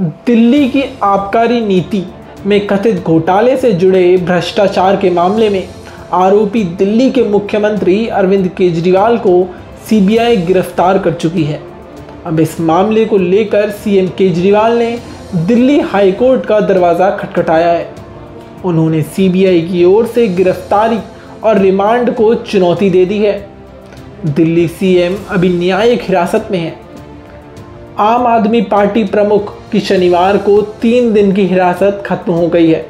दिल्ली की आबकारी नीति में कथित घोटाले से जुड़े भ्रष्टाचार के मामले में आरोपी दिल्ली के मुख्यमंत्री अरविंद केजरीवाल को सीबीआई गिरफ़्तार कर चुकी है। अब इस मामले को लेकर सीएम केजरीवाल ने दिल्ली हाईकोर्ट का दरवाज़ा खटखटाया है। उन्होंने सीबीआई की ओर से गिरफ्तारी और रिमांड को चुनौती दे दी है। दिल्ली सीएम अभी न्यायिक हिरासत में है। आम आदमी पार्टी प्रमुख की शनिवार को तीन दिन की हिरासत खत्म हो गई है।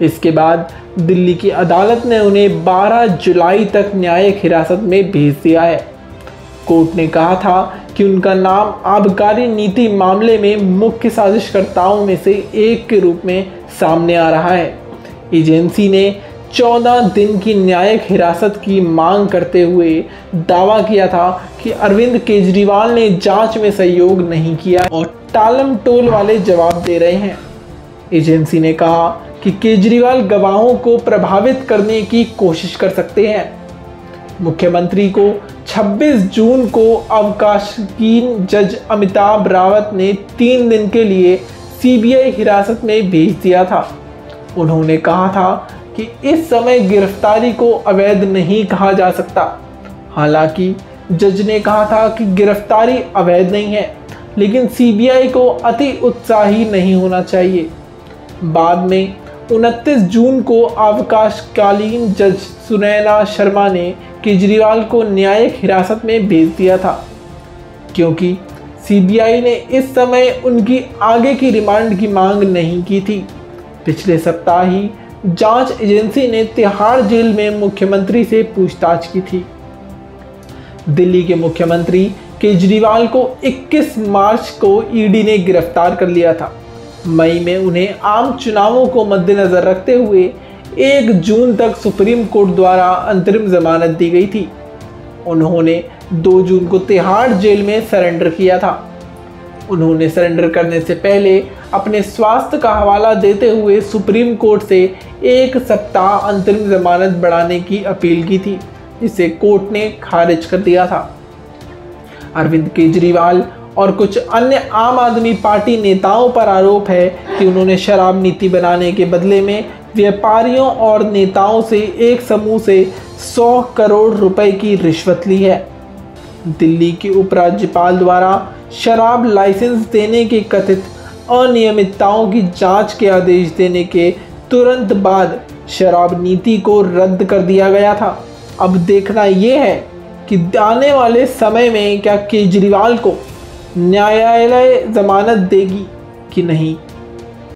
इसके बाद दिल्ली की अदालत ने उन्हें 12 जुलाई तक न्यायिक हिरासत में भेज दिया है। कोर्ट ने कहा था कि उनका नाम आबकारी नीति मामले में मुख्य साजिशकर्ताओं में से एक के रूप में सामने आ रहा है। एजेंसी ने 14 दिन की न्यायिक हिरासत की मांग करते हुए दावा किया था कि अरविंद केजरीवाल ने जाँच में सहयोग नहीं किया और टालम टोल वाले जवाब दे रहे हैं। एजेंसी ने कहा कि केजरीवाल गवाहों को प्रभावित करने की कोशिश कर सकते हैं। मुख्यमंत्री को 26 जून को अवकाशहीन जज अमिताभ रावत ने तीन दिन के लिए सीबीआई हिरासत में भेज दिया था। उन्होंने कहा था कि इस समय गिरफ्तारी को अवैध नहीं कहा जा सकता। हालाँकि, जज ने कहा था कि गिरफ्तारी अवैध नहीं है, लेकिन सीबीआई को अति उत्साही नहीं होना चाहिए। बाद में 29 जून को अवकाशकालीन जज सुनैना शर्मा ने केजरीवाल को न्यायिक हिरासत में भेज दिया था, क्योंकि सीबीआई ने इस समय उनकी आगे की रिमांड की मांग नहीं की थी। पिछले सप्ताह ही जाँच एजेंसी ने तिहाड़ जेल में मुख्यमंत्री से पूछताछ की थी। दिल्ली के मुख्यमंत्री केजरीवाल को 21 मार्च को ईडी ने गिरफ़्तार कर लिया था। मई में उन्हें आम चुनावों को मद्देनजर रखते हुए 1 जून तक सुप्रीम कोर्ट द्वारा अंतरिम जमानत दी गई थी। उन्होंने 2 जून को तिहाड़ जेल में सरेंडर किया था। उन्होंने सरेंडर करने से पहले अपने स्वास्थ्य का हवाला देते हुए सुप्रीम कोर्ट से एक सप्ताह अंतरिम जमानत बढ़ाने की अपील की थी, जिसे कोर्ट ने खारिज कर दिया था। अरविंद केजरीवाल और कुछ अन्य आम आदमी पार्टी नेताओं पर आरोप है कि उन्होंने शराब नीति बनाने के बदले में व्यापारियों और नेताओं से एक समूह से 100 करोड़ रुपए की रिश्वत ली है। दिल्ली के उपराज्यपाल द्वारा शराब लाइसेंस देने के कथित अनियमितताओं की जाँच के आदेश देने के तुरंत बाद शराब नीति को रद्द कर दिया गया था। अब देखना यह है कि आने वाले समय में क्या केजरीवाल को न्यायालय जमानत देगी कि नहीं।